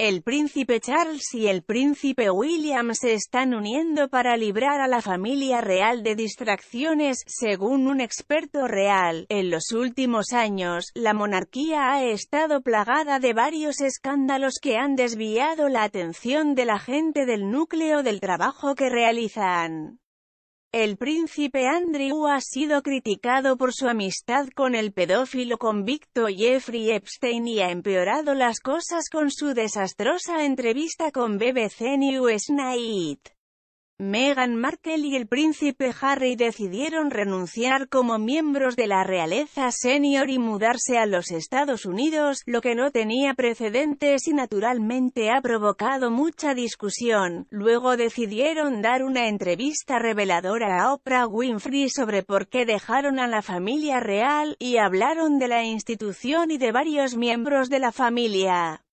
El príncipe Charles y el príncipe William se están uniendo para librar a la familia real de distracciones, según un experto real. En los últimos años, la monarquía ha estado plagada de varios escándalos que han desviado la atención de la gente del núcleo del trabajo que realizan. El príncipe Andrew ha sido criticado por su amistad con el pedófilo convicto Jeffrey Epstein y ha empeorado las cosas con su desastrosa entrevista con BBC News Night. Meghan Markle y el príncipe Harry decidieron renunciar como miembros de la realeza senior y mudarse a los Estados Unidos, lo que no tenía precedentes y naturalmente ha provocado mucha discusión. Luego decidieron dar una entrevista reveladora a Oprah Winfrey sobre por qué dejaron a la familia real, y hablaron de la institución y de varios miembros de la familia.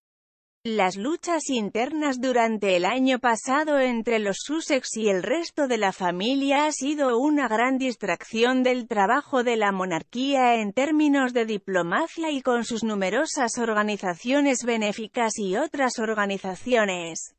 Las luchas internas durante el año pasado entre los Sussex y el resto de la familia ha sido una gran distracción del trabajo de la monarquía en términos de diplomacia y con sus numerosas organizaciones benéficas y otras organizaciones.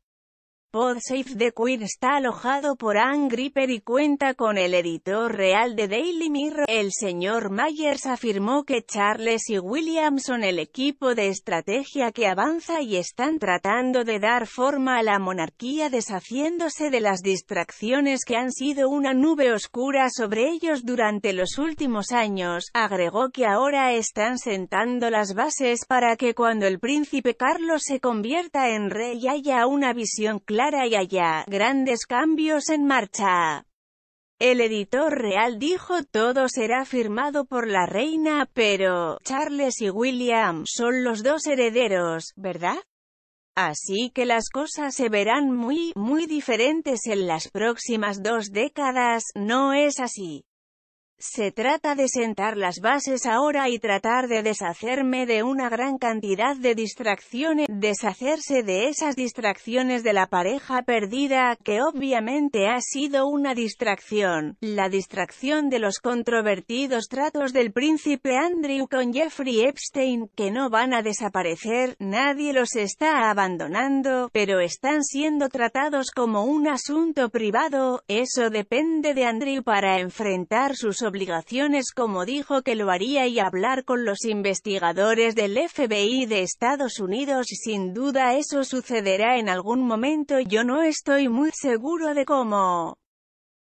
Pod Save the Queen está alojado por Ann Gripper y cuenta con el editor real de Daily Mirror. El señor Myers afirmó que Charles y William son el equipo de estrategia que avanza y están tratando de dar forma a la monarquía deshaciéndose de las distracciones que han sido una nube oscura sobre ellos durante los últimos años. Agregó que ahora están sentando las bases para que cuando el príncipe Carlos se convierta en rey haya una visión clara clara y haya grandes cambios en marcha. El editor real dijo todo será firmado por la reina, pero Charles y William son los dos herederos, ¿verdad? Así que las cosas se verán muy, muy diferentes en las próximas dos décadas, ¿no es así? Se trata de sentar las bases ahora y tratar de deshacerme de una gran cantidad de distracciones, deshacerse de esas distracciones de la pareja perdida, que obviamente ha sido una distracción, la distracción de los controvertidos tratos del príncipe Andrew con Jeffrey Epstein, que no van a desaparecer, nadie los está abandonando, pero están siendo tratados como un asunto privado, eso depende de Andrew para enfrentar sus obligaciones como dijo que lo haría y hablar con los investigadores del FBI de Estados Unidos sin duda eso sucederá en algún momento yo no estoy muy seguro de cómo.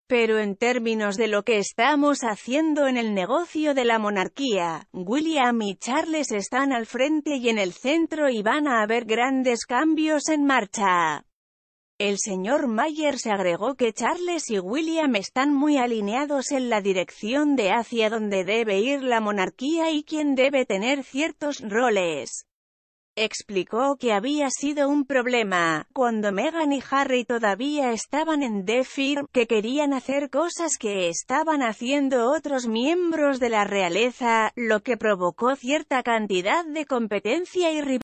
Pero en términos de lo que estamos haciendo en el negocio de la monarquía, William y Charles están al frente y en el centro y van a haber grandes cambios en marcha. El señor Myers agregó que Charles y William están muy alineados en la dirección de hacia donde debe ir la monarquía y quién debe tener ciertos roles. Explicó que había sido un problema, cuando Meghan y Harry todavía estaban en The Firm, que querían hacer cosas que estaban haciendo otros miembros de la realeza, lo que provocó cierta cantidad de competencia y rivalidad.